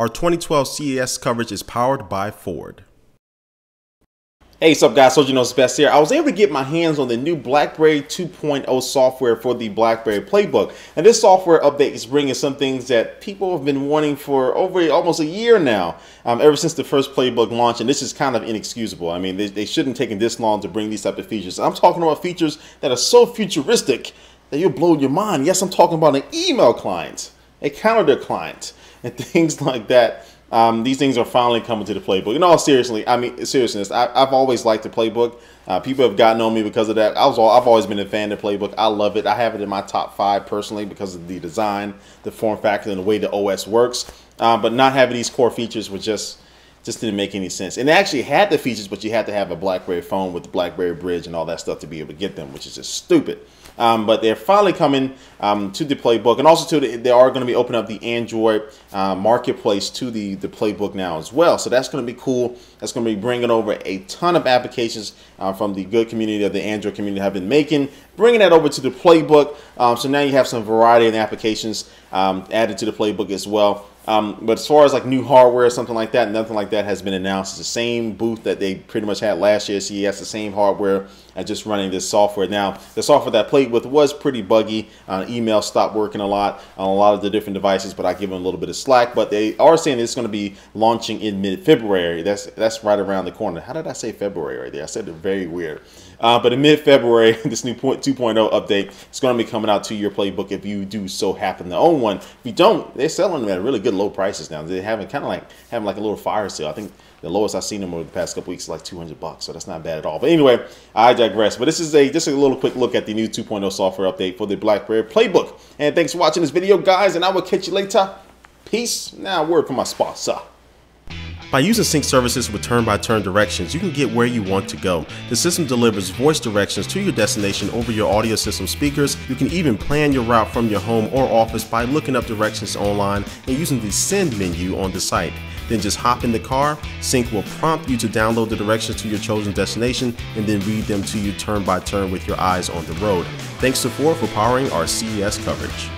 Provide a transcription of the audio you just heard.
Our 2012 CES coverage is powered by Ford. Hey, what's up guys, Soldier Knows Best here. I was able to get my hands on the new BlackBerry 2.0 software for the BlackBerry Playbook. And this software update is bringing some things that people have been wanting for over almost a year now, um, ever since the first Playbook launch. And this is kind of inexcusable. I mean, they, they shouldn't have taken this long to bring these type of features. I'm talking about features that are so futuristic that you'll blow your mind. Yes, I'm talking about an email client, a calendar client, and things like that um, these things are finally coming to the playbook. In all seriously, I mean seriousness, I, have always liked the playbook. Uh, people have gotten on me because of that. I was all, I've always been a fan of the playbook. I love it. I have it in my top five personally because of the design, the form factor, and the way the OS works. Uh, but not having these core features was just just didn't make any sense. And they actually had the features, but you had to have a BlackBerry phone with the BlackBerry Bridge and all that stuff to be able to get them, which is just stupid. Um, but they're finally coming um, to the playbook, and also to the, they are going to be opening up the Android uh, marketplace to the the playbook now as well. So that's going to be cool. That's going to be bringing over a ton of applications uh, from the good community of the Android community have been making, bringing that over to the playbook. Um, so now you have some variety of applications um, added to the playbook as well. Um, but as far as like new hardware or something like that, nothing like that has been announced. It's the same booth that they pretty much had last year. CES, the same hardware and just running this software. Now, the software that I played with was pretty buggy. Uh, email stopped working a lot on a lot of the different devices, but I give them a little bit of slack. But they are saying it's going to be launching in mid-February. That's that's right around the corner. How did I say February right there? I said it very weird. Uh, but in mid-February, this new 2.0 update is going to be coming out to your playbook if you do so happen to own one. If you don't, they're selling them at really good low prices now. They're having kind of like having like a little fire sale. I think the lowest I've seen them over the past couple weeks is like 200 bucks, so that's not bad at all. But anyway, I digress. But this is a just a little quick look at the new 2.0 software update for the BlackBerry Playbook. And thanks for watching this video, guys, and I will catch you later. Peace. Now, word from my sponsor. By using sync services with turn-by-turn -turn directions, you can get where you want to go. The system delivers voice directions to your destination over your audio system speakers. You can even plan your route from your home or office by looking up directions online and using the send menu on the site. Then just hop in the car, Sync will prompt you to download the directions to your chosen destination and then read them to you turn by turn with your eyes on the road. Thanks to Ford for powering our CES coverage.